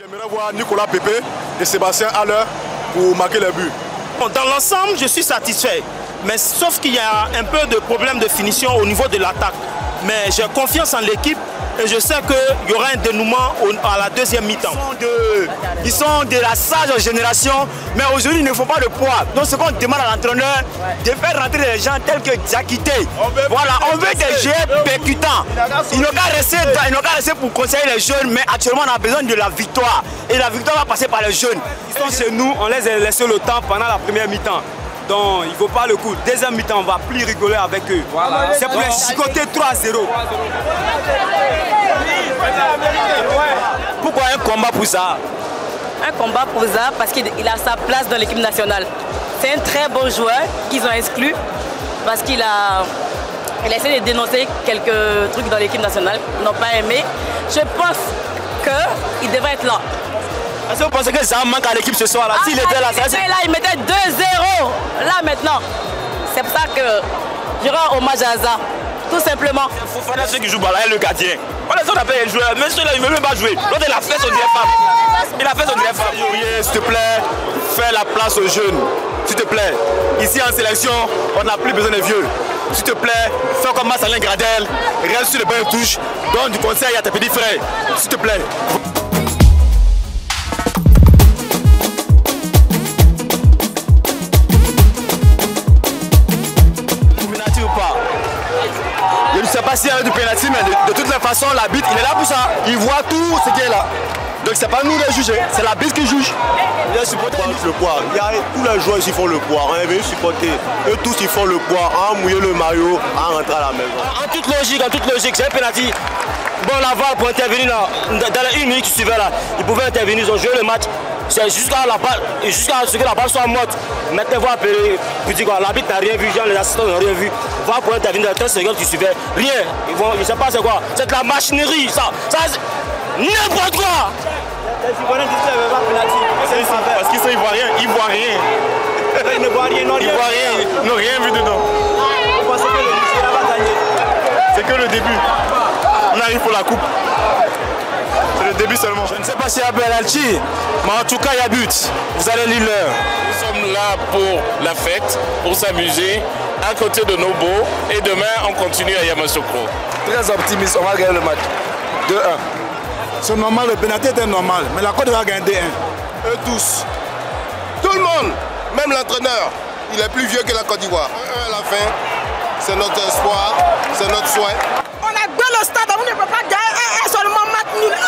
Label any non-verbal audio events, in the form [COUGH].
J'aimerais voir Nicolas Pépé et Sébastien Haller pour marquer les buts. Dans l'ensemble, je suis satisfait. Mais sauf qu'il y a un peu de problème de finition au niveau de l'attaque. Mais j'ai confiance en l'équipe et je sais qu'il y aura un dénouement à la deuxième mi-temps. Ils, sont de la sage génération, mais aujourd'hui, ils ne font pas de poids. Donc, ce qu'on demande à l'entraîneur, de faire rentrer des gens tels que Diakité. Voilà, on veut des jeux percutants. Ils n'ont qu'à rester, rester, pour conseiller les jeunes, mais actuellement, on a besoin de la victoire. Et la victoire va passer par les jeunes. Ils sont chez nous, on les a laissé le temps pendant la première mi-temps. Donc il ne vaut pas le coup. Deuxième mi-temps, on va plus rigoler avec eux. Voilà. C'est pour les chicoter 3-0. Pourquoi un combat pour ça? Un combat pour ça parce qu'il a sa place dans l'équipe nationale. C'est un très bon joueur qu'ils ont exclu parce qu'il a, il a essayé de dénoncer quelques trucs dans l'équipe nationale. Ils n'ont pas aimé. Je pense qu'il devrait être là. Est-ce que vous pensez que ça manque à l'équipe ce soir là ah, S'il était là, ça là, il mettait 2-0. Là maintenant. C'est pour ça que je rends hommage à Aza. Tout simplement. Il faut faire ceux qui jouent là, le gardien. On les autres appellent les joueurs, mais celui-là, il ne veut même pas jouer. L'autre, il a fait son femme. Il a fait son femme. S'il te plaît, fais la place aux jeunes. S'il te plaît. Ici en sélection, on n'a plus besoin des vieux. S'il te plaît, fais comme Marcelin Gradel, reste sur le banc de touche, donne du conseil à tes petits frères. S'il te plaît. Pas s'il y a du pénalty, mais de, toutes les façons, l'arbitre, il est là pour ça. Il voit tout ce qui est là. Donc c'est pas nous de juger, c'est l'arbitre qui juge. Il y a supporter le poids. Il y a, tous les joueurs ici font le poids. On est venu supporter. Eux tous ils font le poids, à mouiller le maillot, à rentrer à la maison. En, toute logique, en toute logique, c'est un pénalty. Bon, la VAR pour intervenir là, dans les une minute qui suivait là, ils pouvaient intervenir, ils ont joué le match. C'est jusqu'à la balle, jusqu'à ce que la balle soit morte. Maintenant, vous appeler, vous dites quoi, l'arbitre n'a rien vu, genre les assistants n'ont rien vu. Va pour intervenir dans 13 secondes qui suivait, rien. Ils vont, je sais pas c'est quoi, c'est de la machinerie, ça, ça n'importe quoi. Parce qu'ils ne voient rien, ils voient rien. [LAUGHS] Ils ne voient rien, ils n'ont rien, rien, ils n'ont rien vu dedans. C'est que le début. On arrive pour la coupe début seulement. Je ne sais pas s'il y a penalty, mais en tout cas, il y a but. Vous allez lire l'heure. Nous sommes là pour la fête, pour s'amuser, à côté de nos beaux. Et demain, on continue à Yamoussoukro. Très optimiste, on va gagner le match. 2-1. C'est normal, le pénalité était normal, mais la Côte va gagner 2-1. Eux tous. Tout le monde, même l'entraîneur, il est plus vieux que la Côte d'Ivoire. 1-1 à la fin, c'est notre espoir, c'est notre souhait. On a deux le stade, on ne peut pas gagner un seulement match nul.